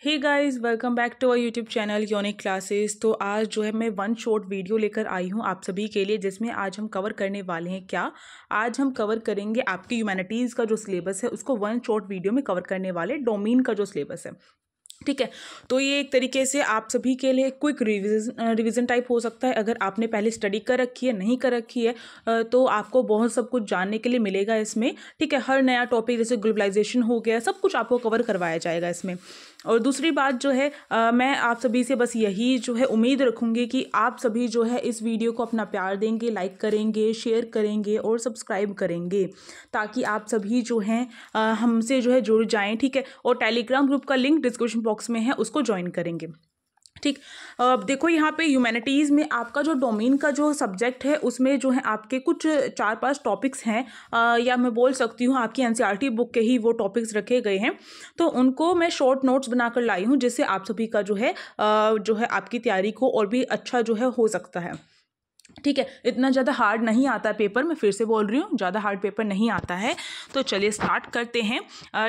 Hey guys welcome back to our YouTube channel unique classes तो आज जो है मैं वन शॉर्ट वीडियो लेकर आई हूँ आप सभी के लिए, जिसमें आज हम कवर करने वाले हैं क्या? आज हम कवर करेंगे आपकी ह्यूमैनिटीज़ का जो सिलेबस है, उसको वन शॉर्ट वीडियो में कवर करने वाले डोमेन का जो सिलेबस है। ठीक है? तो ये एक तरीके से आप सभी के लिए क्विक रिविजन रिविज़न टाइप हो सकता है। अगर आपने पहले स्टडी कर रखी है, नहीं कर रखी है तो आपको बहुत सब कुछ जानने के लिए मिलेगा इसमें। ठीक है? हर नया टॉपिक जैसे ग्लोबलाइजेशन हो गया, सब कुछ आपको कवर करवाया जाएगा इसमें। और दूसरी बात जो है आ, मैं आप सभी से बस यही जो है उम्मीद रखूँगी कि आप सभी जो है इस वीडियो को अपना प्यार देंगे लाइक करेंगे शेयर करेंगे और सब्सक्राइब करेंगे ताकि आप सभी जो हैं हमसे जो है जुड़ जाएँ ठीक है? और टेलीग्राम ग्रुप का लिंक डिस्क्रिप्शन बॉक्स में है उसको ज्वाइन करेंगे। ठीक? अब देखो यहाँ पे ह्यूमैनिटीज़ में आपका जो डोमेन का जो सब्जेक्ट है, उसमें जो है आपके कुछ चार पाँच टॉपिक्स हैं। या मैं बोल सकती हूँ, आपकी एन बुक के ही वो टॉपिक्स रखे गए हैं। तो उनको मैं शॉर्ट नोट्स बनाकर लाई हूँ, जिससे आप सभी का जो है जो है आपकी तैयारी को और भी अच्छा जो है हो सकता है। ठीक है, इतना ज़्यादा हार्ड नहीं आता पेपर मैं फिर से बोल रही हूँ, ज़्यादा हार्ड पेपर नहीं आता है। तो चलिए स्टार्ट करते हैं।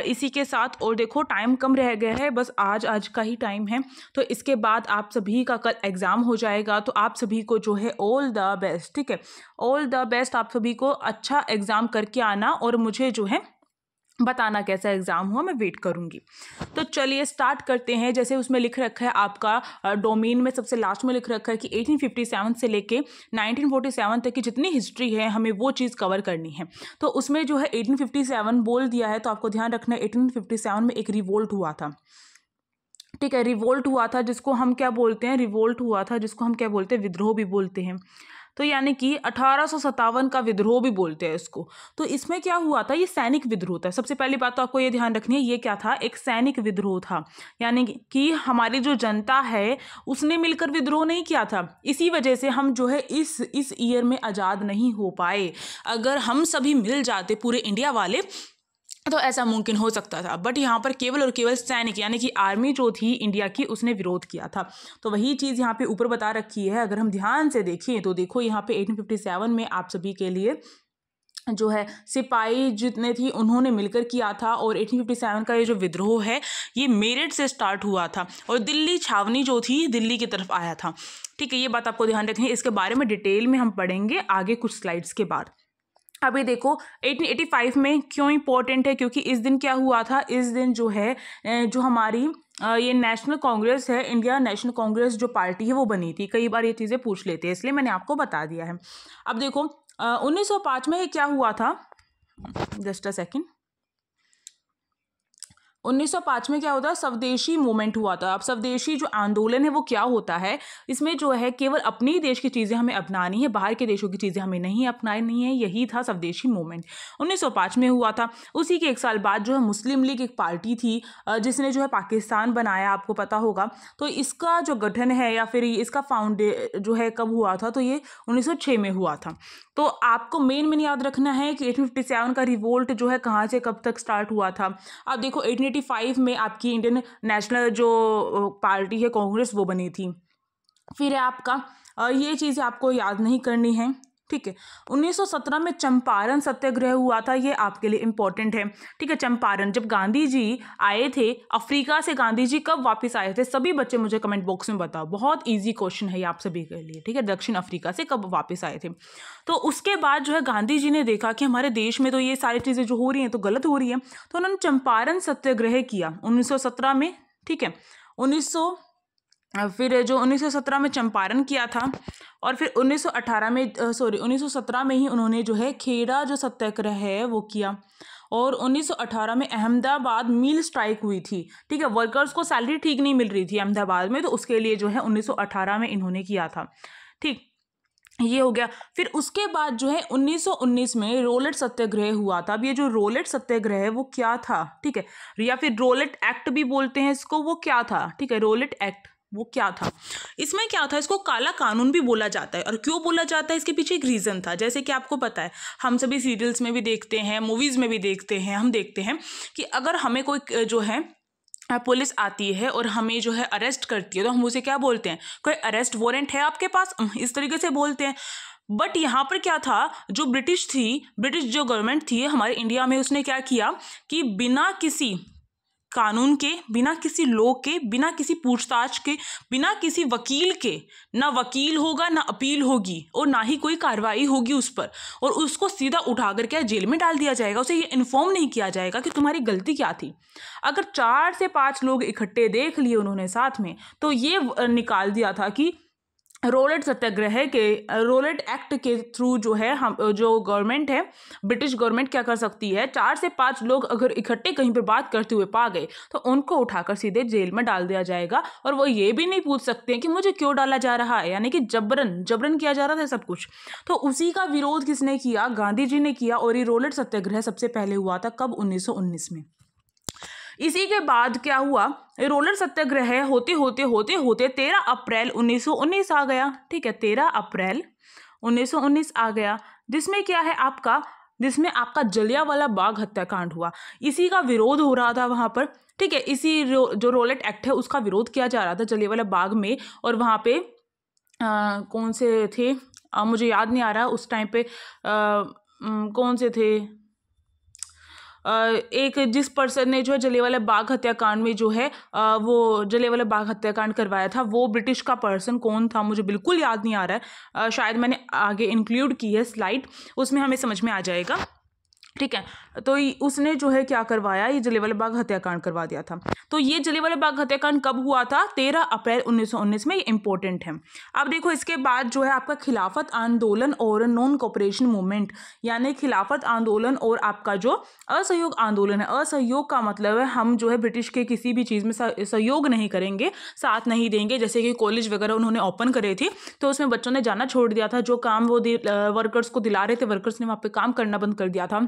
इसी के साथ और देखो टाइम कम रह गया है, बस आज आज का ही टाइम है। तो इसके बाद आप सभी का कल एग्ज़ाम हो जाएगा तो आप सभी को जो है ऑल द बेस्ट ठीक है? ऑल द बेस्ट आप सभी को अच्छा एग्ज़ाम करके आना और मुझे जो है बताना कैसा एग्ज़ाम हुआ, मैं वेट करूँगी। तो चलिए स्टार्ट करते हैं। जैसे उसमें लिख रखा है आपका डोमेन में सबसे लास्ट में लिख रखा है कि 1857 से लेके 1947 तक की जितनी हिस्ट्री है, हमें वो चीज़ कवर करनी है। तो उसमें जो है 1857 बोल दिया है तो आपको ध्यान रखना है एटीन में एक रिवोल्ट हुआ था। ठीक है रिवोल्ट हुआ था जिसको हम क्या बोलते हैं? रिवोल्ट हुआ था जिसको हम क्या बोलते हैं? विद्रोह भी बोलते हैं। तो यानी कि अठारह सौ सत्तावन का विद्रोह भी बोलते हैं इसको। तो इसमें क्या हुआ था? ये सैनिक विद्रोह था। सबसे पहली बात तो आपको ये ध्यान रखनी है, ये क्या था? एक सैनिक विद्रोह था। यानी कि हमारी जो जनता है, उसने मिलकर विद्रोह नहीं किया था। इसी वजह से हम जो है इस इस ईयर में आज़ाद नहीं हो पाए। अगर हम सभी मिल जाते, पूरे इंडिया वाले तो ऐसा मुमकिन हो सकता था। बट यहाँ पर केवल और केवल सैनिक, यानी कि आर्मी जो थी इंडिया की, उसने विरोध किया था। तो वही चीज़ यहाँ पे ऊपर बता रखी है। अगर हम ध्यान से देखें तो देखो यहाँ पे 1857 में आप सभी के लिए जो है, सिपाही जितने थी, उन्होंने मिलकर किया था और 1857 का ये जो विद्रोह है, ये मेरठ से स्टार्ट हुआ था। और दिल्ली छावनी जो थी दिल्ली की तरफ़ आया था। ठीक है, ये बात आपको ध्यान रखनी है। इसके बारे में डिटेल में हम पढ़ेंगे आगे कुछ स्लाइड्स के बाद। अभी देखो 1885 में क्यों इम्पोर्टेंट है? क्योंकि इस दिन क्या हुआ था? इस दिन जो है जो हमारी ये नेशनल कांग्रेस है इंडिया नेशनल कांग्रेस जो पार्टी है, वो बनी थी। कई बार ये चीज़ें पूछ लेते हैं, इसलिए मैंने आपको बता दिया है। अब देखो 1905 में ये क्या हुआ था? जस्ट अ सेकेंड 1905 में क्या होता है स्वदेशी मूवमेंट हुआ था। अब स्वदेशी जो आंदोलन है, वो क्या होता है? इसमें जो है, केवल अपने ही देश की चीज़ें हमें अपनानी है, बाहर के देशों की चीज़ें हमें नहीं अपनानी है, यही था स्वदेशी मूवमेंट 1905 में हुआ था। उसी के एक साल बाद जो है, मुस्लिम लीग एक पार्टी थी जिसने जो है, पाकिस्तान बनाया, आपको पता होगा। तो इसका जो गठन है, या फिर इसका फाउंडे जो है, कब हुआ था तो ये उन्नीस सौ छः में हुआ था। तो आपको मेन मेन याद रखना है कि एटीन का रिवोल्ट जो है, कहाँ से कब तक स्टार्ट हुआ था? अब देखो एटीन 1985 में आपकी इंडियन नेशनल जो पार्टी है कांग्रेस, वो बनी थी। फिर है आपका ये चीज़ें आपको याद नहीं करनी है। ठीक है। 1917 में चंपारण सत्याग्रह हुआ था, ये आपके लिए इंपॉर्टेंट है। ठीक है, चंपारण, जब गांधी जी आए थे, अफ्रीका से गांधी जी कब वापस आए थे, सभी बच्चे मुझे कमेंट बॉक्स में बताओ। बहुत इजी क्वेश्चन है ये आप सभी के लिए, ठीक है। दक्षिण अफ्रीका से कब वापस आए थे। तो उसके बाद जो है, गांधी जी ने देखा कि हमारे देश में तो ये सारी चीज़ें जो हो रही हैं तो गलत हो रही है। तो उन्होंने चंपारण सत्याग्रह किया उन्नीस सौ सत्रह में, ठीक है। उन्नीस सौ फिर जो 1917 में चंपारण किया था और फिर 1918 में सॉरी 1917 में ही उन्होंने जो है खेड़ा जो सत्याग्रह है वो किया। और 1918 में अहमदाबाद मिल स्ट्राइक हुई थी। ठीक है वर्कर्स को सैलरी ठीक नहीं मिल रही थी अहमदाबाद में तो उसके लिए जो है 1918 में इन्होंने किया था। ठीक, ये हो गया। फिर उसके बाद जो है 1919 में रोलेट सत्याग्रह हुआ था। अब ये जो रोलेट सत्याग्रह है वो क्या था? ठीक है, या फिर रोलेट एक्ट भी बोलते हैं इसको, वो क्या था? ठीक है, रोलेट एक्ट। वो क्या था? इसमें क्या था? इसको काला कानून भी बोला जाता है। और क्यों बोला जाता है? इसके पीछे एक रीज़न था। जैसे कि आपको पता है, हम सभी सीरियल्स में भी देखते हैं मूवीज़ में भी देखते हैं, हम देखते हैं कि अगर हमें कोई जो है पुलिस आती है और हमें जो है अरेस्ट करती है तो हम उसे क्या बोलते हैं? कोई अरेस्ट वारंट है आपके पास? इस तरीके से बोलते हैं। बट यहाँ पर क्या था? जो ब्रिटिश थी ब्रिटिश जो गवर्नमेंट थी हमारे इंडिया में, उसने क्या किया कि बिना किसी कानून के, बिना किसी लोग के, बिना किसी पूछताछ के, बिना किसी वकील के, ना वकील होगा, ना अपील होगी और ना ही कोई कार्रवाई होगी उस पर। और उसको सीधा उठा कर क्या जेल में डाल दिया जाएगा? उसे ये इन्फॉर्म नहीं किया जाएगा कि तुम्हारी गलती क्या थी। अगर चार से पाँच लोग इकट्ठे देख लिए उन्होंने साथ में तो ये निकाल दिया था कि रोलेट सत्याग्रह के रोलेट एक्ट के थ्रू जो है हम जो गवर्नमेंट है, ब्रिटिश गवर्नमेंट क्या कर सकती है? चार से पाँच लोग अगर इकट्ठे कहीं पर बात करते हुए पा गए तो उनको उठाकर सीधे जेल में डाल दिया जाएगा। और वो ये भी नहीं पूछ सकते कि मुझे क्यों डाला जा रहा है? यानी कि जबरन जबरन किया जा रहा था सब कुछ। तो उसी का विरोध किसने किया? गांधी जी ने किया और ये रोलेट सत्याग्रह सबसे पहले हुआ था कब? उन्नीस सौ उन्नीस में। इसी के बाद क्या हुआ? रोलर सत्याग्रह होते होते होते होते तेरह अप्रैल 1919 आ गया। ठीक है तेरह अप्रैल 1919 आ गया जिसमें क्या है आपका? जिसमें आपका जलिया वाला बाग हत्याकांड हुआ। इसी का विरोध हो रहा था वहाँ पर। ठीक है इसी रो, जो रोलेट एक्ट है उसका विरोध किया जा रहा था जलिया वाला बाग में और वहाँ पे आ, कौन से थे? आ, मुझे याद नहीं आ रहा उस टाइम पे आ, कौन से थे? एक जिस पर्सन ने जो है जलेवाला बाग हत्याकांड में जो है वो जलेवाला बाग हत्याकांड करवाया था, वो ब्रिटिश का पर्सन कौन था मुझे बिल्कुल याद नहीं आ रहा है। शायद मैंने आगे इंक्लूड की है स्लाइड उसमें हमें समझ में आ जाएगा। ठीक है? तो उसने जो है क्या करवाया? ये जलियावाला बाग हत्याकांड करवा दिया था। तो ये जलियावाला बाग हत्याकांड कब हुआ था? तेरह अप्रैल 1919 में ये इंपॉर्टेंट है। अब देखो, इसके बाद जो है आपका खिलाफत आंदोलन और नॉन कॉपरेशन मूवमेंट यानी खिलाफत आंदोलन और आपका जो असहयोग आंदोलन है। असहयोग का मतलब है हम जो है ब्रिटिश के किसी भी चीज़ में सहयोग नहीं करेंगे, साथ नहीं देंगे। जैसे कि कॉलेज वगैरह उन्होंने ओपन करे थे तो उसमें बच्चों ने जाना छोड़ दिया था। जो काम वो वर्कर्स को दिला रहे थे वर्कर्स ने वहाँ पर काम करना बंद कर दिया था।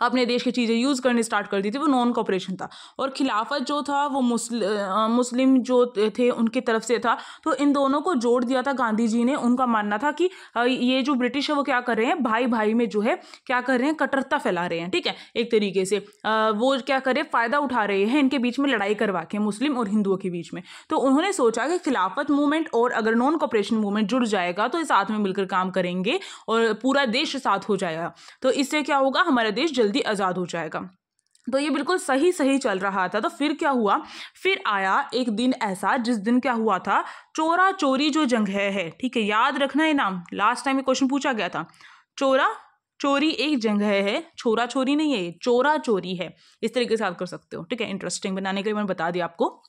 अपने देश की चीज़ें यूज़ करनी स्टार्ट कर दी थी, वो नॉन कॉपरेशन था। और खिलाफत जो था, वो मुस्लिम जो थे उनकी तरफ़ से था। तो इन दोनों को जोड़ दिया था गांधी जी ने। उनका मानना था कि ये जो ब्रिटिश है, वो क्या कर रहे हैं भाई भाई में जो है, क्या कर रहे हैं, कट्टरता फैला रहे हैं, ठीक है? एक तरीके से वो क्या करे फ़ायदा उठा रहे हैं, इनके बीच में लड़ाई करवा के, मुस्लिम और हिंदुओं के बीच में। तो उन्होंने सोचा कि खिलाफत मूवमेंट और अगर नॉन कॉपरेशन मूवमेंट जुड़ जाएगा तो साथ में मिलकर काम करेंगे और पूरा देश साथ हो जाएगा। तो इससे क्या होगा, हमारा देश जल्दी आज़ाद हो जाएगा। तो ये बिल्कुल सही सही चल रहा था। तो फिर क्या हुआ? फिर आया एक दिन ऐसा, जिस दिन क्या हुआ था? चोरा चोरी जो जंग है ठीक है, याद रखना है नाम। लास्ट टाइम ये क्वेश्चन पूछा गया था। चोरा चोरी एक जंग है छोरा चोरी नहीं है चोरा चोरी है। इस तरीके से आप कर सकते हो, ठीक है? इंटरेस्टिंग बनाने के लिए मैंने बता दिया आपको।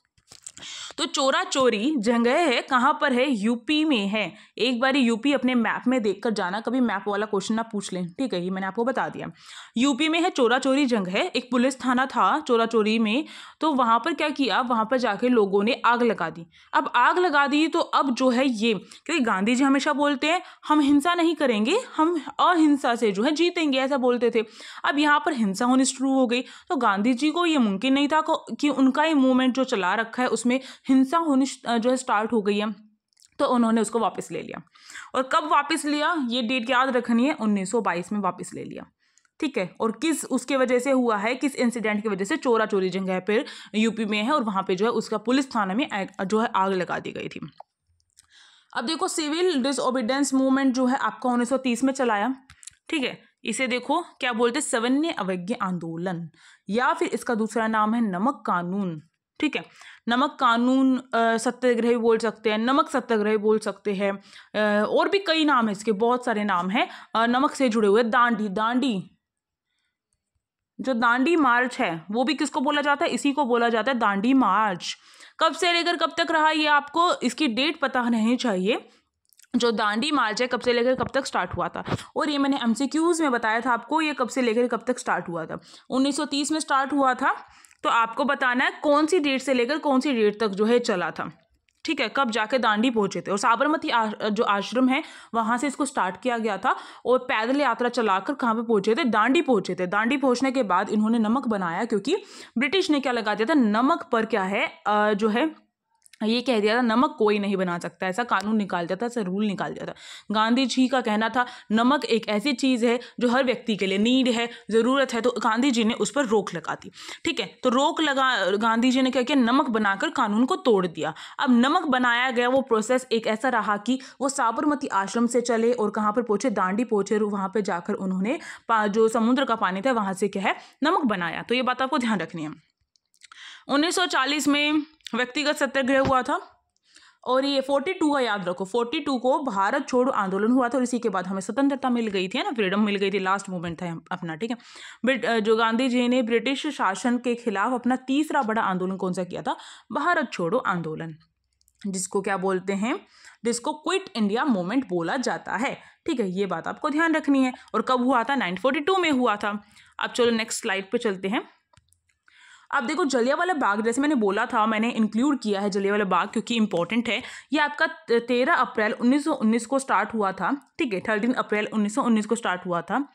तो चोरा चोरी जगह है, कहाँ पर है? यूपी में है। एक बार यूपी अपने मैप में देखकर जाना, कभी मैप वाला क्वेश्चन ना पूछ लें। ठीक है, ये मैंने आपको बता दिया। यूपी में है चोरा चोरी जंग है। एक पुलिस थाना था चोरा चोरी में तो वहाँ पर क्या किया? वहाँ पर जाके लोगों ने आग लगा दी। अब आग लगा दी तो अब जो है ये, क्योंकि गांधी जी हमेशा बोलते हैं, हम हिंसा नहीं करेंगे, हम अहिंसा से जो है जीतेंगे, ऐसा बोलते थे। अब यहाँ पर हिंसा होनी शुरू हो गई। तो गांधी जी को ये मुमकिन नहीं था कि उनका ये मूवमेंट जो चला रखा है, उसमें हिंसा होनी जो है स्टार्ट हो गई है तो उन्होंने उसको वापस ले लिया। और कब वापस लिया, ये डेट याद रखनी है 1922 में वापस ले लिया। ठीक है? और किस, उसके वजह से हुआ है, किस इंसिडेंट की वजह से चोरा चोरी जगह पर यूपी में है और वहाँ पे जो है उसका पुलिस थाना में जो है आग लगा दी गई थी। अब देखो सिविल डिसओबिडेंस मूवमेंट जो है आपका उन्नीस में चलाया। ठीक है? इसे देखो, क्या बोलते सवन्य अवज्ञ आंदोलन। या फिर इसका दूसरा नाम है नमक कानून। ठीक है? नमक कानून सत्याग्रह बोल सकते हैं, नमक सत्याग्रह बोल सकते हैं और भी कई नाम है इसके, बहुत सारे नाम हैं। नमक से जुड़े हुए, दांडी दांडी। जो दांडी मार्च है, वो भी किसको बोला जाता है? इसी को बोला जाता है, दांडी मार्च। कब से लेकर कब तक रहा ये आपको? इसकी डेट पता नहीं चाहिए। जो दांडी मार्च है, कब से लेकर कब तक स्टार्ट हुआ था? और ये मैंने एमसीक्यूज में बताया था आपको, ये कब से लेकर कब तक स्टार्ट हुआ था? 1930 में स्टार्ट हुआ था। तो आपको बताना है कौन सी डेट से लेकर कौन सी डेट तक जो है चला था। ठीक है, कब जाके दांडी पहुँचे थे। और साबरमती जो आश्रम है, वहाँ से इसको स्टार्ट किया गया था और पैदल यात्रा चलाकर कहाँ पे पहुँचे थे? दांडी पहुँचे थे। दांडी पहुँचने के बाद इन्होंने नमक बनाया क्योंकि ब्रिटिश ने क्या लगा दिया था? नमक पर क्या है जो है ये कह दिया था, नमक कोई नहीं बना सकता, ऐसा कानून निकाल दिया था, ऐसा रूल निकाल दिया था। गांधी जी का कहना था, नमक एक ऐसी चीज़ है जो हर व्यक्ति के लिए नीड है, ज़रूरत है तो गांधी जी ने उस पर रोक लगा दी। ठीक है तो रोक लगा, गांधी जी ने क्या किया, नमक बनाकर कानून को तोड़ दिया। अब नमक बनाया गया, वो प्रोसेस एक ऐसा रहा कि वो साबरमती आश्रम से चले और कहाँ पर पहुँचे, दांडी पहुँचे वहाँ पर जाकर उन्होंने जो समुद्र का पानी था, वहाँ से क्या है, नमक बनाया। तो ये बात आपको ध्यान रखनी है। 1940 में व्यक्तिगत सत्याग्रह हुआ था। और ये फोर्टी टू का याद रखो फोर्टी टू को भारत छोड़ो आंदोलन हुआ था और इसी के बाद हमें स्वतंत्रता मिल गई थी, है ना? फ्रीडम मिल गई थी लास्ट मोमेंट था अपना, ठीक है? बट जो गांधी जी ने ब्रिटिश शासन के खिलाफ अपना तीसरा बड़ा आंदोलन कौन सा किया था? भारत छोड़ो आंदोलन, जिसको क्या बोलते हैं? जिसको क्विट इंडिया मूवमेंट बोला जाता है, ठीक है? ये बात आपको ध्यान रखनी है। और कब हुआ था? नाइनटीन में हुआ था। अब चलो नेक्स्ट स्लाइड पे चलते हैं। अब देखो जलिया वाला बाग, जैसे मैंने बोला था, मैंने इंक्लूड किया है जलिया वाला बाग क्योंकि इंपॉर्टेंट है। ये आपका तेरह अप्रैल 1919 को स्टार्ट हुआ था, ठीक है? थर्टीन अप्रैल 1919 को स्टार्ट हुआ था।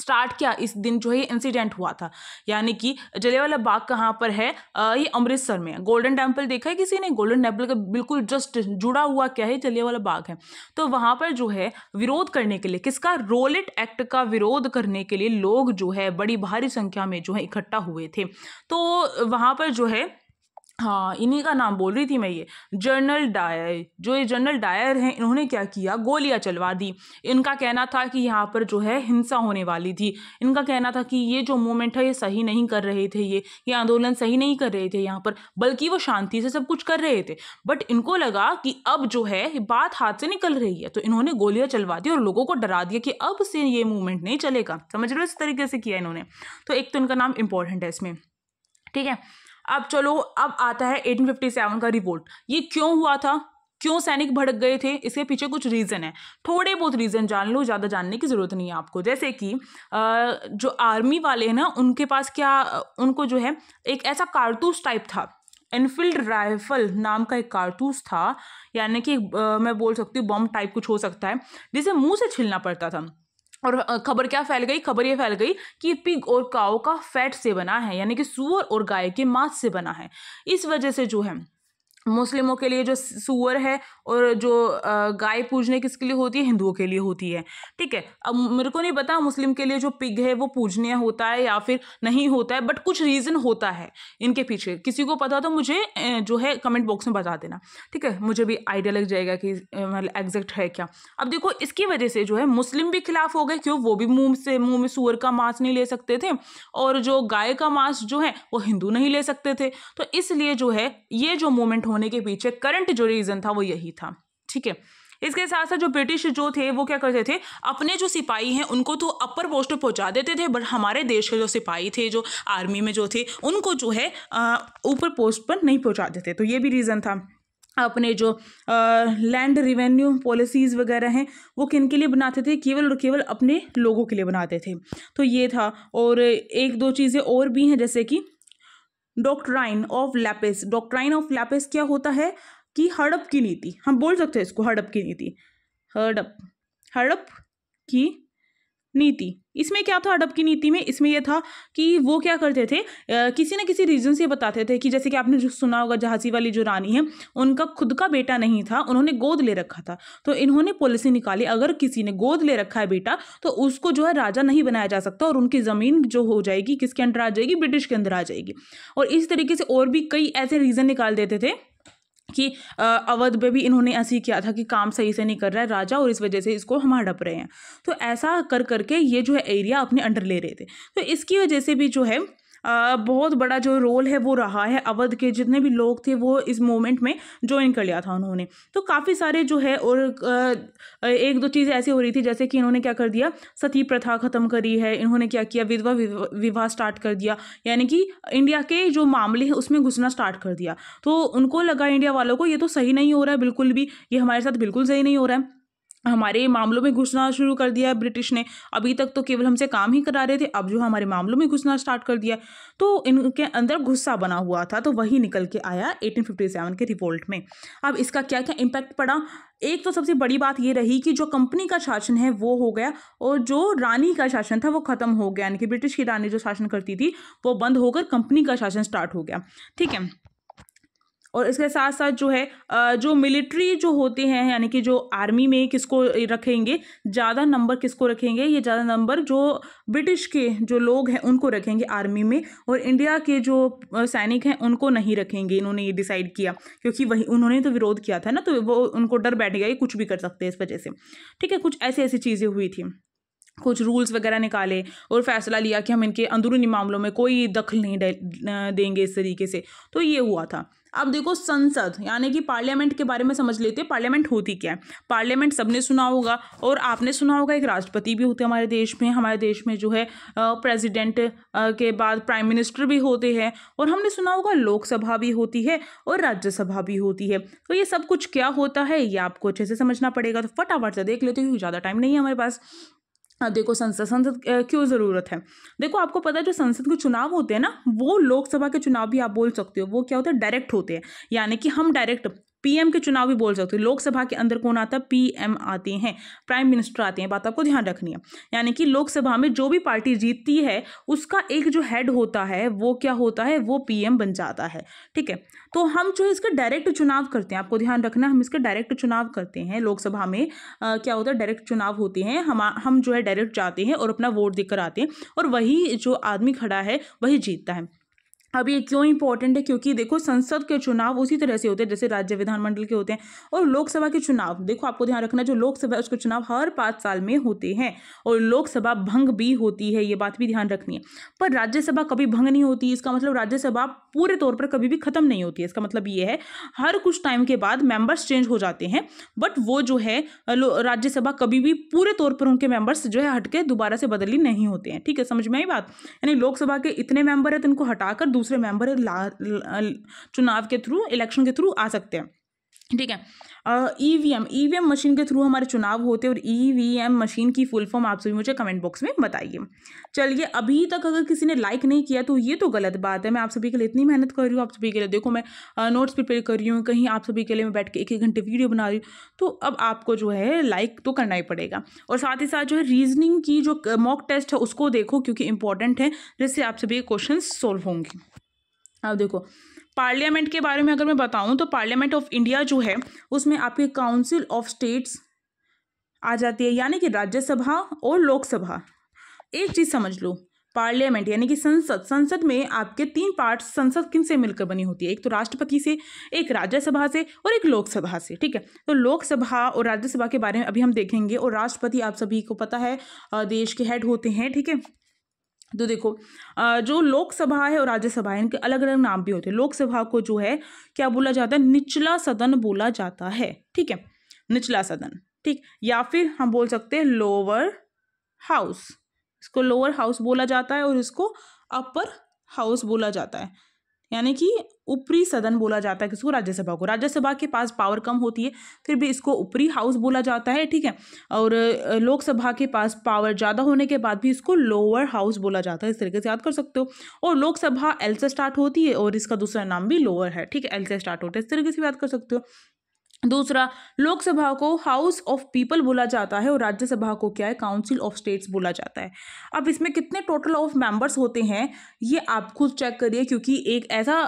स्टार्ट किया इस दिन जो है इंसिडेंट हुआ था। यानी कि जलियावाला बाग कहाँ पर है? आ, ये अमृतसर में गोल्डन टेंपल देखा है किसी ने? गोल्डन टेंपल का बिल्कुल जस्ट जुड़ा हुआ क्या है? जलियावाला बाग है। तो वहाँ पर जो है विरोध करने के लिए किसका? रोलेट एक्ट का विरोध करने के लिए लोग जो है बड़ी भारी संख्या में जो है इकट्ठा हुए थे। तो वहाँ पर जो है हाँ इन्हीं का नाम बोल रही थी मैं ये जनरल डायर, जो ये जनरल डायर हैं, इन्होंने क्या किया? गोलियाँ चलवा दी। इनका कहना था कि यहाँ पर जो है हिंसा होने वाली थी। इनका कहना था कि ये जो मूवमेंट है, ये सही नहीं कर रहे थे ये ये आंदोलन सही नहीं कर रहे थे यहाँ पर, बल्कि वो शांति से सब कुछ कर रहे थे। बट इनको लगा कि अब जो है बात हाथ से निकल रही है। तो इन्होंने गोलियाँ चलवा दी और लोगों को डरा दिया कि अब से ये मूवमेंट नहीं चलेगा। समझ रहे हो इस तरीके से किया इन्होंने। तो एक तो इनका नाम इंपॉर्टेंट है इसमें। ठीक है? अब चलो, अब आता है 1857 का रिवोल्ट ये क्यों हुआ था? क्यों सैनिक भड़क गए थे? इसके पीछे कुछ रीज़न है. थोड़े बहुत रीज़न जान लो, ज़्यादा जानने की ज़रूरत नहीं है आपको. जैसे कि जो आर्मी वाले हैं ना, उनके पास क्या, उनको जो है, एक ऐसा कारतूस टाइप था. एनफील्ड राइफल नाम का एक कारतूस था. यानी कि मैं बोल सकती हूँ बम टाइप कुछ हो सकता है, जिसे मुँह से छिलना पड़ता था. और खबर क्या फैल गई? खबर ये फैल गई कि पिग और काओ का फैट से बना है, यानी कि सुअर और गाय के मांस से बना है। इस वजह से जो है, मुस्लिमों के लिए जो सुअर है और जो गाय पूजने किसके लिए होती है? हिंदुओं के लिए होती है। ठीक है, अब मेरे को नहीं पता मुस्लिम के लिए जो पिग है वो पूजनीय होता है या फिर नहीं होता है, बट कुछ रीज़न होता है इनके पीछे। किसी को पता तो मुझे जो है कमेंट बॉक्स में बता देना। ठीक है, मुझे भी आइडिया लग जाएगा कि मतलब एग्जैक्ट है क्या। अब देखो, इसकी वजह से जो है मुस्लिम भी खिलाफ हो गए, क्यों? वो भी मुँह से, मुँह में सुअर का मांस नहीं ले सकते थे और जो गाय का मांस जो है वो हिंदू नहीं ले सकते थे। तो इसलिए जो है, ये जो मूवमेंट होने के पीछे करंट जो रीज़न था वो यही था। ठीक है? इसके साथ साथ जो ब्रिटिश जो थे, वो क्या करते थे? अपने जो सिपाही हैं, उनको तो अपर पोस्ट पे पहुँचा देते थे, बट हमारे देश के जो सिपाही थे, जो आर्मी में जो थे, उनको जो है ऊपर पोस्ट पर नहीं पहुँचा देते। तो ये भी रीज़न था। अपने जो लैंड रिवेन्यू पॉलिसीज़ वगैरह हैं, वो किन के लिए बनाते थे? केवल और केवल अपने लोगों के लिए बनाते थे। तो ये था। और एक दो चीज़ें और भी हैं, जैसे कि doctrine of lapse doctrine of lapse क्या होता है? कि हड़प की नीति। हम बोल सकते हैं इसको हड़प की नीति। हड़प। हड़प की नीति। इसमें क्या था हड़प की नीति में? इसमें यह था कि वो क्या करते थे? आ, किसी न किसी रीज़न से बताते थे कि जैसे कि आपने जो सुना होगा झांसी वाली जो रानी है उनका खुद का बेटा नहीं था उन्होंने गोद ले रखा था। तो इन्होंने पॉलिसी निकाली। अगर किसी ने गोद ले रखा है बेटा तो उसको जो है राजा नहीं बनाया जा सकता और उनकी ज़मीन जो हो जाएगी किसके अंडर आ जाएगी? ब्रिटिश के अंदर आ जाएगी। और इस तरीके से और भी कई ऐसे रीज़न निकाल देते थे। कि अवध में भी इन्होंने ऐसे ही किया था कि काम सही से नहीं कर रहा है राजा और इस वजह से इसको हम हड़प रहे हैं। तो ऐसा कर करके ये जो है एरिया अपने अंडर ले रहे थे। तो इसकी वजह से भी जो है बहुत बड़ा जो रोल है वो रहा है अवध के, जितने भी लोग थे वो इस मोमेंट में ज्वाइन कर लिया था उन्होंने। तो काफ़ी सारे जो है और एक दो चीज़ें ऐसी हो रही थी, जैसे कि इन्होंने क्या कर दिया? सती प्रथा ख़त्म करी है, इन्होंने क्या किया? विधवा विवाह स्टार्ट कर दिया। यानी कि इंडिया के जो मामले हैं उसमें घुसना स्टार्ट कर दिया। तो उनको लगा इंडिया वालों को, ये तो सही नहीं हो रहा है, बिल्कुल भी, ये हमारे साथ बिल्कुल सही नहीं हो रहा है। हमारे मामलों में घुसना शुरू कर दिया है ब्रिटिश ने। अभी तक तो केवल हमसे काम ही करा रहे थे, अब जो हमारे मामलों में घुसना स्टार्ट कर दिया तो इनके अंदर गुस्सा बना हुआ था तो वही निकल के आया 1857 के रिवोल्ट में। अब इसका क्या क्या इम्पैक्ट पड़ा? एक तो सबसे बड़ी बात ये रही कि जो कंपनी का शासन है, वो हो गया और जो रानी का शासन था, वो ख़त्म हो गया। यानी कि ब्रिटिश की रानी जो शासन करती थी, वो बंद होकर कंपनी का शासन स्टार्ट हो गया। ठीक है? और इसके साथ साथ जो है जो मिलिट्री जो होते हैं, यानी कि जो आर्मी में किसको रखेंगे, ज़्यादा नंबर किसको रखेंगे, ये ज़्यादा नंबर जो ब्रिटिश के जो लोग हैं, उनको रखेंगे आर्मी में और इंडिया के जो सैनिक हैं, उनको नहीं रखेंगे, इन्होंने ये डिसाइड किया। क्योंकि वही, उन्होंने तो विरोध किया था ना तो वो उनको डर बैठ गया कि कुछ भी कर सकते हैं इस वजह से। ठीक है, कुछ ऐसी ऐसी चीज़ें हुई थी। कुछ रूल्स वगैरह निकाले और फैसला लिया कि हम इनके अंदरूनी मामलों में कोई दखल नहीं देंगे इस तरीके से। तो ये हुआ था। अब देखो संसद, यानी कि पार्लियामेंट के बारे में समझ लेते हैं, पार्लियामेंट होती क्या है? पार्लियामेंट सबने सुना होगा, और आपने सुना होगा एक राष्ट्रपति भी होते हैं हमारे देश में, हमारे देश में जो है प्रेसिडेंट के बाद प्राइम मिनिस्टर भी होते हैं, और हमने सुना होगा लोकसभा भी होती है, और राज्यसभा भी होती है। तो ये सब कुछ क्या होता है, ये आपको अच्छे से समझना पड़ेगा तो फटाफट से देख लेते हो ज़्यादा टाइम नहीं है हमारे पास। देखो संसद संसद क्यों ज़रूरत है? देखो, आपको पता है जो संसद के चुनाव होते हैं ना, वो लोकसभा के चुनाव भी आप बोल सकते हो, वो क्या होता है? डायरेक्ट होते हैं। यानी कि हम डायरेक्ट पीएम के चुनाव भी बोल सकते हो। लोकसभा के अंदर कौन आता है? पीएम आते हैं। प्राइम मिनिस्टर आते हैं। बात आपको ध्यान रखनी है। यानी कि लोकसभा में जो भी पार्टी जीतती है उसका एक जो हेड होता है वो क्या होता है? वो पीएम बन जाता है। ठीक है? तो हम जो है इसका डायरेक्ट चुनाव करते हैं। आपको ध्यान रखना हम इसका डायरेक्ट चुनाव करते हैं लोकसभा में। आ, क्या होता है? डायरेक्ट चुनाव होते हैं। हम हम जो है डायरेक्ट जाते हैं और अपना वोट देकर आते हैं। और वही जो आदमी खड़ा है वही जीतता है। अब ये क्यों इंपॉर्टेंट है? क्योंकि देखो, संसद के चुनाव उसी तरह से होते हैं, जैसे राज्य विधानमंडल के होते हैं और लोकसभा के चुनाव। देखो, आपको ध्यान रखना जो लोकसभा उसके चुनाव हर पाँच साल में होते हैं और लोकसभा भंग भी होती है, ये बात भी ध्यान रखनी है। पर राज्यसभा कभी भंग नहीं होती, इसका मतलब राज्यसभा पूरे तौर पर कभी भी खत्म नहीं होती है। इसका मतलब ये है, हर कुछ टाइम के बाद मेंबर्स चेंज हो जाते हैं बट वो जो है राज्यसभा कभी भी पूरे तौर पर उनके मेंबर्स जो है, हटके दोबारा से बदली नहीं होते हैं। ठीक है, समझ में आई बात? यानी लोकसभा के इतने मेंबर है तो इनको हटाकर दूसरे मेंबर चुनाव के थ्रू इलेक्शन के थ्रू आ सकते हैं। ठीक है? E V M E V M machine के थ्रू हमारे चुनाव होते हैं और ई वी एम मशीन की फुल फॉर्म आप सभी मुझे कमेंट बॉक्स में बताइए। चलिए, अभी तक अगर किसी ने लाइक नहीं किया तो ये तो गलत बात है। मैं आप सभी के लिए इतनी मेहनत कर रही हूँ, आप सभी के लिए देखो, मैं नोट्स प्रिपेयर कर रही हूँ, कहीं आप सभी के लिए मैं बैठ के एक एक घंटे वीडियो बना रही हूँ तो अब आपको जो है लाइक तो करना ही पड़ेगा। और साथ ही साथ जो है रीजनिंग की जो मॉक टेस्ट है उसको देखो क्योंकि इंपॉर्टेंट है, जिससे आप सभी क्वेश्चन सोल्व होंगे। अब देखो पार्लियामेंट के बारे में अगर मैं बताऊँ तो पार्लियामेंट ऑफ़ इंडिया जो है, उसमें आपके काउंसिल ऑफ़ स्टेट्स आ जाती है, यानी कि राज्यसभा और लोकसभा। एक चीज़ समझ लो, पार्लियामेंट, यानी कि संसद। संसद में आपके तीन पार्ट संसद किन से मिलकर बनी होती है? एक तो राष्ट्रपति से, एक राज्यसभा से और एक लोकसभा से, ठीक है? तो लोकसभा और राज्यसभा के बारे में अभी हम देखेंगे, और राष्ट्रपति आप सभी को पता है देश के हेड होते हैं, ठीक है? तो देखो जो लोकसभा है और राज्यसभा है, इनके अलग अलग नाम भी होते हैं। लोकसभा को जो है, क्या बोला जाता है? निचला सदन बोला जाता है, ठीक है? निचला सदन, ठीक? या फिर हम बोल सकते हैं लोअर हाउस इसको लोअर हाउस बोला जाता है और इसको अपर हाउस बोला जाता है। यानी कि ऊपरी सदन बोला जाता है किसको? राज्यसभा को। राज्यसभा के पास पावर कम होती है, फिर भी इसको ऊपरी हाउस बोला जाता है, ठीक है? और लोकसभा के पास पावर ज़्यादा होने के बाद भी इसको लोअर हाउस बोला जाता है। इस तरीके से याद कर सकते हो। और लोकसभा एल से स्टार्ट होती है और इसका दूसरा नाम भी लोअर है, ठीक है? एल से स्टार्ट होता है। इस तरीके से याद कर सकते हो। दूसरा लोकसभा को हाउस ऑफ़ पीपल बोला जाता है और राज्यसभा को क्या है? काउंसिल ऑफ़ स्टेट्स बोला जाता है। अब इसमें कितने टोटल ऑफ़ मेंबर्स होते हैं? ये आप खुद चेक करिए क्योंकि एक ऐसा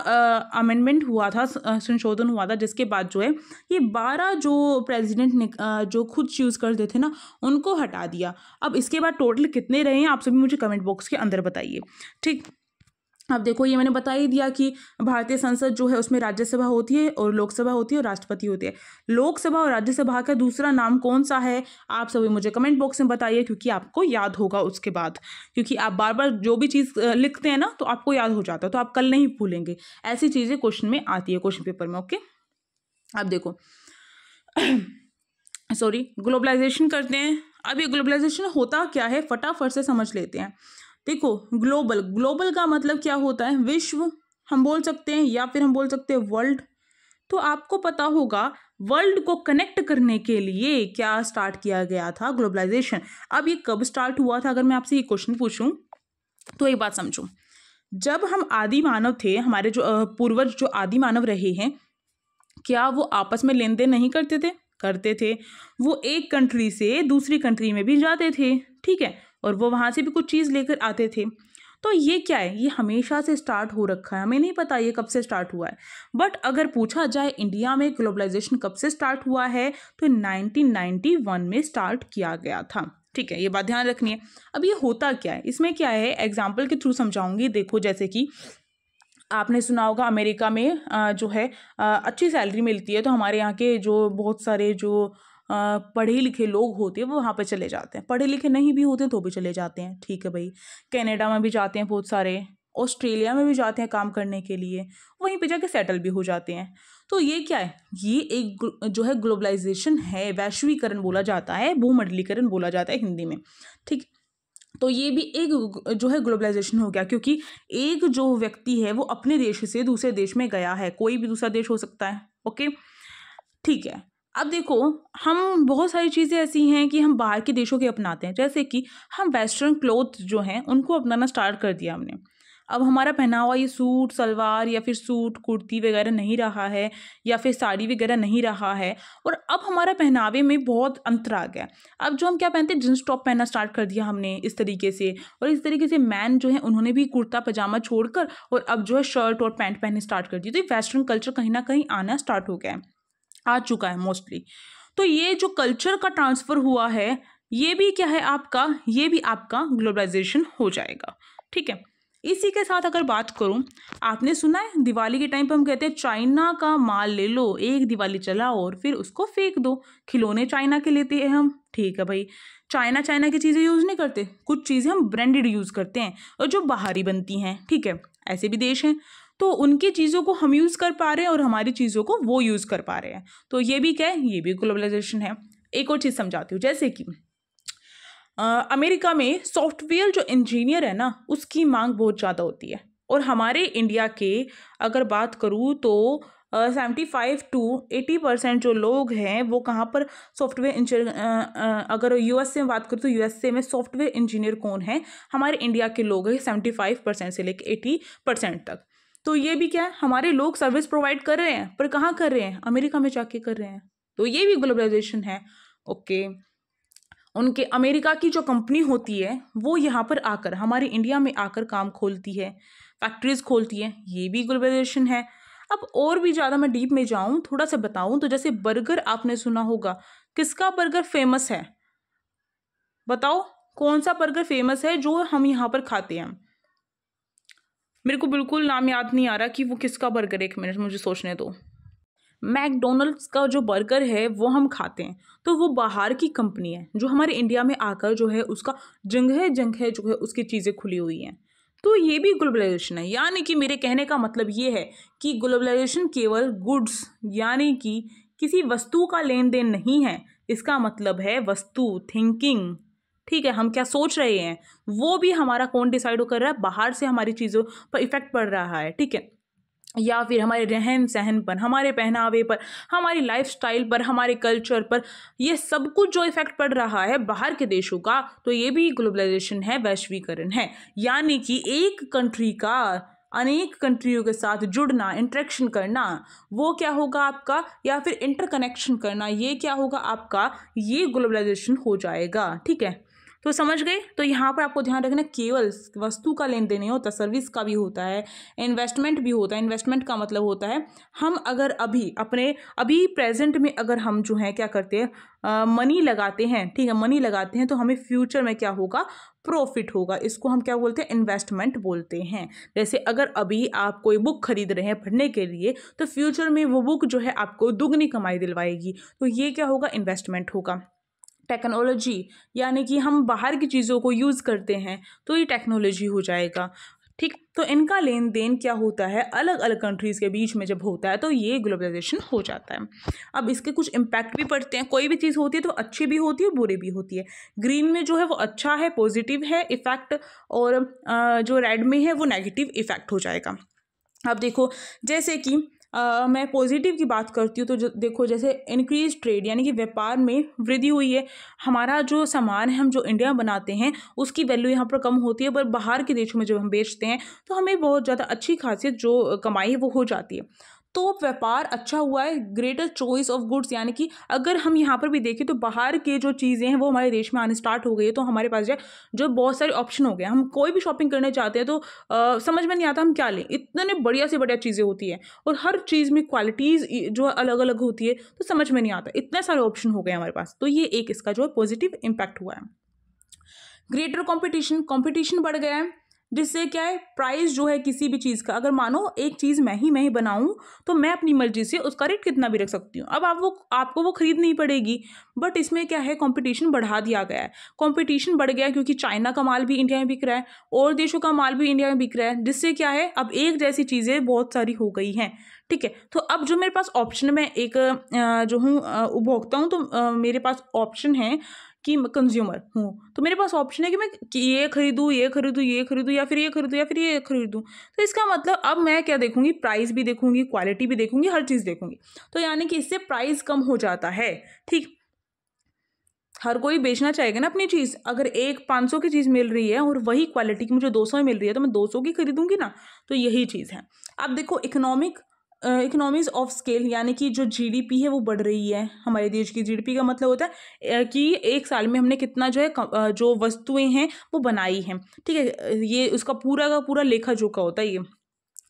अमेंडमेंट हुआ था संशोधन हुआ था जिसके बाद जो है ये बारह जो प्रेसिडेंट ने आ, जो खुद चूज़ करते थे ना उनको हटा दिया। अब इसके बाद टोटल कितने रहे हैं? आप सभी मुझे कमेंट बॉक्स के अंदर बताइए। ठीक? अब देखो, ये मैंने बता ही दिया कि भारतीय संसद जो है उसमें राज्यसभा होती है और लोकसभा होती है और राष्ट्रपति होती है। लोकसभा और राज्यसभा का दूसरा नाम कौन सा है? आप सभी मुझे कमेंट बॉक्स में बताइए, क्योंकि आपको याद होगा उसके बाद। क्योंकि आप बार बार जो भी चीज़ लिखते हैं ना तो आपको याद हो जाता है तो आप कल नहीं भूलेंगे। ऐसी चीज़ें क्वेश्चन में आती है, क्वेश्चन पेपर में, ओके? अब देखो, सॉरी, ग्लोबलाइजेशन करते हैं। अब ये ग्लोबलाइजेशन होता क्या है? फटाफट से समझ लेते हैं। देखो ग्लोबल ग्लोबल का मतलब क्या होता है? विश्व, हम बोल सकते हैं, या फिर हम बोल सकते हैं वर्ल्ड तो आपको पता होगा वर्ल्ड को कनेक्ट करने के लिए क्या स्टार्ट किया गया था? ग्लोबलाइजेशन अब ये कब स्टार्ट हुआ था? अगर मैं आपसे ये क्वेश्चन पूछूँ तो एक बात समझो। जब हम आदि मानव थे, हमारे जो पूर्वज जो आदि मानव रहे हैं, क्या वो आपस में लेन देन नहीं करते थे? करते थे। वो एक कंट्री से दूसरी कंट्री में भी जाते थे। ठीक है? और वो वहाँ से भी कुछ चीज़ लेकर आते थे। तो ये क्या है? ये हमेशा से स्टार्ट हो रखा है। हमें नहीं पता ये कब से स्टार्ट हुआ है। बट अगर पूछा जाए इंडिया में ग्लोबलाइजेशन कब से स्टार्ट हुआ है तो 1991 में स्टार्ट किया गया था। ठीक है, ये बात ध्यान रखनी है। अब ये होता क्या है? इसमें क्या है? एग्ज़ाम्पल के थ्रू समझाऊँगी। देखो, जैसे कि आपने सुना होगा अमेरिका में जो है अच्छी सैलरी मिलती है। तो हमारे यहाँ के जो बहुत सारे जो पढ़े लिखे लोग होते हैं, वो वहाँ पर चले जाते हैं। पढ़े लिखे नहीं भी होते तो भी चले जाते हैं। ठीक है भाई। कनाडा में भी जाते हैं बहुत सारे, ऑस्ट्रेलिया में भी जाते हैं काम करने के लिए, वहीं पे जाके सेटल भी हो जाते हैं। तो ये क्या है? ये एक जो है ग्लोबलाइजेशन है, वैश्वीकरण बोला जाता है, भूमंडलीकरण बोला जाता है हिंदी में। ठीक? तो ये भी एक जो है ग्लोबलाइजेशन हो गया, क्योंकि एक जो व्यक्ति है, वो अपने देश से दूसरे देश में गया है। कोई भी दूसरा देश हो सकता है, ओके? ठीक है। अब देखो, हम बहुत सारी चीज़ें ऐसी हैं कि हम बाहर के देशों के अपनाते हैं। जैसे कि हम वेस्टर्न क्लोथ जो हैं, उनको अपनाना स्टार्ट कर दिया हमने। अब हमारा पहनावा ये सूट, सलवार या फिर सूट, कुर्ती वगैरह नहीं रहा है या फिर साड़ी वगैरह नहीं रहा है और अब हमारा पहनावे में बहुत अंतर आ गया। अब जो हम क्या पहनते हैं जींस टॉप पहनना स्टार्ट कर दिया हमने इस तरीके से और इस तरीके से मैन जो है, उन्होंने भी कुर्ता, पजामा छोड़कर और अब जो है शर्ट और पैंट पहनने स्टार्ट कर दिया तो ये वेस्टर्न कल्चर कहीं ना कहीं आना स्टार्ट हो गया है। आ चुका है मोस्टली तो ये जो कल्चर का ट्रांसफ़र हुआ है, ये भी क्या है आपका? ये भी आपका ग्लोबलाइजेशन हो जाएगा. ठीक है? इसी के साथ अगर बात करूँ, आपने सुना है, दिवाली के टाइम पर हम कहते हैं, चाइना का माल ले लो, एक दिवाली चलाओ और फिर उसको फेंक दो। खिलौने चाइना के लेते हैं हम। ठीक है भाई। चाइना चाइना की चीज़ें यूज़ नहीं करते। कुछ चीज़ें हम ब्रांडेड यूज़ करते हैं और जो बाहरी बनती हैं। ठीक है? ऐसे भी देश हैं। तो उनकी चीज़ों को हम यूज़ कर पा रहे हैं और हमारी चीज़ों को वो यूज़ कर पा रहे हैं। तो ये भी क्या है? ये भी ग्लोबलाइजेशन है। एक और चीज़ समझाती हूँ, जैसे कि अमेरिका में सॉफ्टवेयर जो इंजीनियर है ना, उसकी मांग बहुत ज़्यादा होती है। और हमारे इंडिया के अगर बात करूँ तो seventy five to eighty percent जो लोग हैं, वो कहाँ पर सॉफ्टवेयर इंजीनियर अगर यूएस में बात करूँ तो यूएसए में सॉफ्टवेयर इंजीनियर कौन है? हमारे इंडिया के लोग हैं सेवेंटी फाइव परसेंट से लेकर एटी परसेंट तक। तो ये भी क्या है? हमारे लोग सर्विस प्रोवाइड कर रहे हैं, पर कहाँ कर रहे हैं? अमेरिका में जाके कर रहे हैं। तो ये भी ग्लोबलाइजेशन है। ओके उनके, अमेरिका की जो कंपनी होती है, वो यहाँ पर आकर, हमारे इंडिया में आकर काम खोलती है फैक्ट्रीज खोलती है, ये भी ग्लोबलाइजेशन है। अब और भी ज़्यादा मैं डीप में जाऊँ, थोड़ा सा बताऊँ तो जैसे बर्गर आपने सुना होगा, किसका बर्गर फ़ेमस है? बताओ, कौन सा बर्गर फ़ेमस है जो हम यहाँ पर खाते हैं मेरे को बिल्कुल नाम याद नहीं आ रहा कि वो किसका बर्गर एक मिनट मुझे सोचने दो। मैकडोनल्ड्स का जो बर्गर है, वो हम खाते हैं। तो वो बाहर की कंपनी है, जो हमारे इंडिया में आकर जो है, उसका जंगह जंगह जो है, उसकी चीज़ें खुली हुई हैं। तो ये भी ग्लोबलाइजेशन है। यानी कि मेरे कहने का मतलब ये है कि ग्लोबलाइजेशन केवल गुड्स यानी कि किसी वस्तु का लेन देन नहीं है। इसका मतलब है वस्तु थिंकिंग ठीक है, हम क्या सोच रहे हैं? वो भी हमारा कौन डिसाइड कर रहा है? बाहर से हमारी चीज़ों पर इफ़ेक्ट पड़ रहा है, ठीक है? या फिर हमारे रहन सहन पर, हमारे पहनावे पर, हमारी लाइफ स्टाइल पर, हमारे कल्चर पर, ये सब कुछ जो इफ़ेक्ट पड़ रहा है बाहर के देशों का तो ये भी ग्लोबलाइजेशन है, वैश्वीकरण है। यानी कि एक कंट्री का, अनेक कंट्रियों के साथ जुड़ना इंट्रैक्शन करना, वो क्या होगा आपका? या फिर इंटरकनेक्शन करना, ये क्या होगा आपका? ये ग्लोबलाइजेशन हो जाएगा, ठीक है? तो समझ गए? तो यहाँ पर आपको ध्यान रखना केवल वस्तु का लेन देन नहीं होता सर्विस का भी होता है इन्वेस्टमेंट भी होता है। इन्वेस्टमेंट का मतलब होता है, हम अगर अभी, अपने, अभी प्रेजेंट में अगर हम जो है, क्या करते हैं? मनी लगाते हैं, ठीक है मनी लगाते हैं तो हमें फ्यूचर में क्या होगा? प्रॉफिट होगा। इसको हम क्या बोलते हैं? इन्वेस्टमेंट बोलते हैं। जैसे अगर अभी आप कोई बुक खरीद रहे हैं पढ़ने के लिए तो फ्यूचर में वो बुक जो है आपको दुगनी कमाई दिलवाएगी। तो ये क्या होगा? इन्वेस्टमेंट होगा। टेक्नोलॉजी, यानी कि हम बाहर की चीज़ों को यूज़ करते हैं तो ये टेक्नोलॉजी हो जाएगा। ठीक तो इनका लेन देन क्या होता है? अलग अलग कंट्रीज़ के बीच में जब होता है तो ये ग्लोबलाइजेशन हो जाता है। अब इसके कुछ इम्पैक्ट भी पड़ते हैं। कोई भी चीज़ होती है तो अच्छी भी होती है, बुरी भी होती है। ग्रीन में जो है, वो अच्छा है पॉजिटिव है इफ़ेक्ट और जो रेड में है, वो नेगेटिव इफ़ेक्ट हो जाएगा। अब देखो, जैसे कि आ, मैं पॉजिटिव की बात करती हूँ तो देखो जैसे इंक्रीज ट्रेड यानी कि व्यापार में वृद्धि हुई है। हमारा जो सामान है हम जो इंडिया बनाते हैं उसकी वैल्यू यहाँ पर कम होती है पर बाहर के देशों में जब हम बेचते हैं तो हमें बहुत ज़्यादा अच्छी खासियत जो कमाई है वो हो जाती है। तो व्यापार अच्छा हुआ है ग्रेटर चॉइस ऑफ़ गुड्स यानी कि अगर हम यहाँ पर भी देखें तो बाहर के जो चीज़ें हैं वो हमारे देश में आने स्टार्ट हो गई है तो हमारे पास जो जो बहुत सारे ऑप्शन हो गए हम कोई भी शॉपिंग करने चाहते हैं तो आ, समझ में नहीं आता हम क्या लें। इतने बढ़िया से बढ़िया चीज़ें होती हैं और हर चीज़ में क्वालिटीज़ जो अलग अलग होती है तो समझ में नहीं आता। इतने सारे ऑप्शन हो गए हमारे पास तो ये एक इसका जो है पॉजिटिव इम्पैक्ट हुआ है। ग्रेटर कॉम्पिटिशन कॉम्पिटिशन बढ़ गया है। जिससे क्या है प्राइस जो है किसी भी चीज़ का, अगर मानो एक चीज़ मैं ही मैं ही बनाऊँ तो मैं अपनी मर्ज़ी से उसका रेट कितना भी रख सकती हूँ। अब आप वो, आपको वो खरीदनी पड़ेगी बट इसमें क्या है कंपटीशन बढ़ा दिया गया है। कंपटीशन बढ़ गया क्योंकि चाइना का माल भी इंडिया में बिक रहा है, और देशों का माल भी इंडिया में बिक रहा है, जिससे क्या है, अब एक जैसी चीज़ें बहुत सारी हो गई हैं, ठीक है? तो अब जो मेरे पास ऑप्शन में एक जो हूँ उपभोक्ता हूँ तो मेरे पास ऑप्शन है कि कंज्यूमर हूँ। तो मेरे पास ऑप्शन है कि मैं ये खरीदूँ ये खरीदूँ ये खरीदूँ या फिर ये खरीदूँ या फिर ये खरीदूँ। तो इसका मतलब अब मैं क्या देखूँगी? प्राइस भी देखूँगी क्वालिटी भी देखूँगी, हर चीज़ देखूँगी। तो यानी कि इससे प्राइस कम हो जाता है, ठीक? हर कोई बेचना चाहेगा ना अपनी चीज़। अगर एक पाँच सौ की चीज़ मिल रही है और वही क्वालिटी की मुझे दो सौ में मिल रही है तो मैं दो सौ की खरीदूँगी ना? तो यही चीज़ है। अब देखो इकोनॉमिक इकोनॉमीज ऑफ़ स्केल यानी कि जो जीडीपी है वो बढ़ रही है हमारे देश की जीडीपी का मतलब होता है कि एक साल में हमने कितना जो है जो वस्तुएँ हैं वो बनाई हैं। ठीक है, ये उसका पूरा का पूरा लेखा जोखा होता है ये।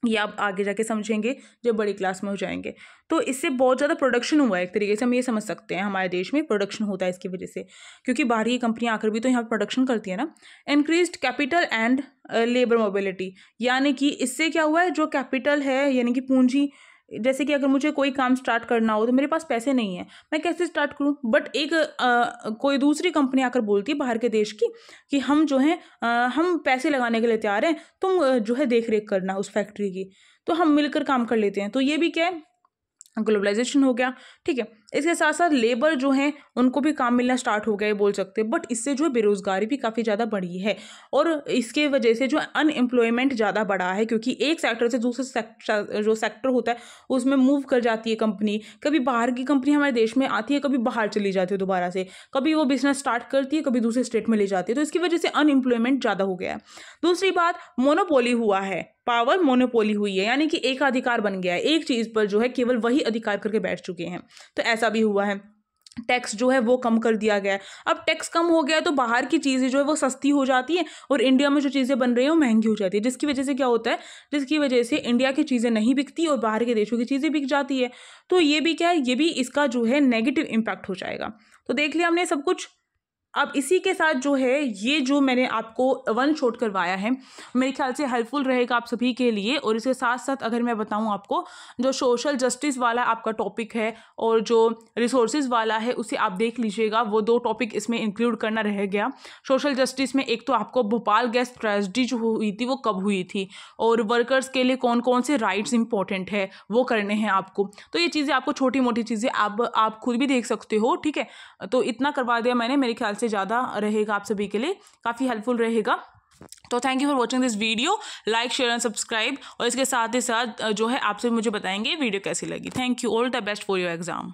ये आप आगे जाके समझेंगे, जब बड़ी क्लास में हो जाएँगे। तो इससे बहुत ज़्यादा प्रोडक्शन हुआ है एक तरीके से, हम ये समझ सकते हैं हमारे देश में प्रोडक्शन होता है इसकी वजह से। क्योंकि बाहरी की कंपनियाँ आकर भी तो यहाँ प्रोडक्शन करती है ना। Increase capital and labour mobility यानी कि इससे क्या हुआ है, जो कैपिटल है, यानी कि पूंजी जैसे कि अगर मुझे कोई काम स्टार्ट करना हो तो मेरे पास पैसे नहीं है मैं कैसे स्टार्ट करूँ? बट एक आ, कोई दूसरी कंपनी आकर बोलती है बाहर के देश की कि हम जो है आ, हम पैसे लगाने के लिए तैयार हैं तुम जो है देख रेख करना उस फैक्ट्री की। तो हम मिलकर काम कर लेते हैं। तो ये भी क्या है? ग्लोबलाइजेशन हो गया ठीक है? इसके साथ साथ लेबर जो हैं, उनको भी काम मिलना स्टार्ट हो गया है, बोल सकते हैं। बट इससे जो बेरोज़गारी भी काफ़ी ज़्यादा बढ़ी है। और इसके वजह से जो अनएम्प्लॉयमेंट ज़्यादा बढ़ा है, क्योंकि एक सेक्टर से दूसरे सेक्टर जो सेक्टर होता है, उसमें मूव कर जाती है कंपनी कभी बाहर की कंपनी हमारे देश में आती है, कभी बाहर चली जाती है दोबारा से। कभी वो बिज़नेस स्टार्ट करती है, कभी दूसरे स्टेट में ले जाती है। तो इसकी वजह से अनएम्प्लॉयमेंट ज़्यादा हो गया है। दूसरी बात मोनोपोली हुआ है। पावर मोनोपोली हुई है। यानी कि एक अधिकार बन गया है। एक चीज़ पर जो है, केवल वही अधिकार करके बैठ चुके हैं। तो ऐसा भी हुआ है। टैक्स जो है वो कम कर दिया गया है। अब टैक्स कम हो गया तो बाहर की चीज़ें जो है वो सस्ती हो जाती हैं और इंडिया में जो चीज़ें बन रही हैं वो महँगी हो जाती है, जिसकी वजह से क्या होता है, जिसकी वजह से इंडिया की चीज़ें नहीं बिकती और बाहर के देशों की चीज़ें बिक जाती है। तो ये भी क्या है, ये भी इसका जो है नेगेटिव इम्पैक्ट हो जाएगा। तो देख लिया हमने सब कुछ। अब इसी के साथ जो है, ये जो मैंने आपको वन शॉट करवाया है, मेरे ख्याल से हेल्पफुल रहेगा आप सभी के लिए और इसके साथ साथ अगर मैं बताऊँ आपको, जो सोशल जस्टिस वाला आपका टॉपिक है और जो रिसोर्सेज वाला है, उसे आप देख लीजिएगा, वो दो टॉपिक इसमें इंक्लूड करना रह गया। सोशल जस्टिस में एक तो आपको भोपाल गैस ट्रेजडी जो हुई थी, वो कब हुई थी और वर्कर्स के लिए कौन कौन से राइट्स इंपॉर्टेंट है, वो करने हैं आपको। तो ये चीज़ें आपको छोटी मोटी चीज़ें आप आप खुद भी देख सकते हो, ठीक है? तो इतना करवा दिया मैंने, मेरे ख्याल से से ज़्यादा रहेगा आप सभी के लिए, काफ़ी हेल्पफुल रहेगा। तो thank you for watching this video like share and subscribe और इसके साथ ही साथ जो है आपसे मुझे बताएँगे वीडियो कैसी लगी। Thank you all the best for your exam